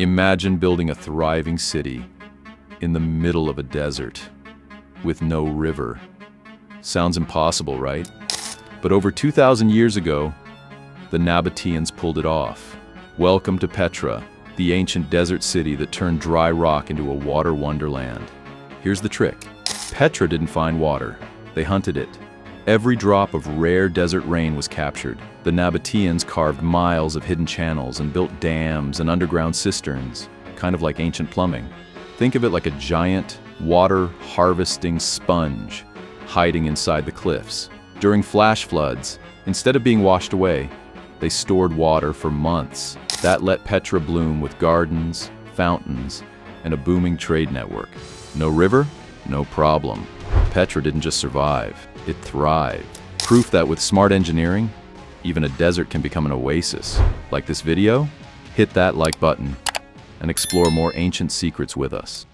Imagine building a thriving city in the middle of a desert with no river. Sounds impossible, right? But over 2,000 years ago, the Nabateans pulled it off. Welcome to Petra, the ancient desert city that turned dry rock into a water wonderland. Here's the trick. Petra didn't find water. They hunted it. Every drop of rare desert rain was captured. The Nabateans carved miles of hidden channels and built dams and underground cisterns, kind of like ancient plumbing. Think of it like a giant, water-harvesting sponge hiding inside the cliffs. During flash floods, instead of being washed away, they stored water for months. That let Petra bloom with gardens, fountains, and a booming trade network. No river? No problem. Petra didn't just survive, it thrived. Proof that with smart engineering, even a desert can become an oasis. Like this video? Hit that like button and explore more ancient secrets with us.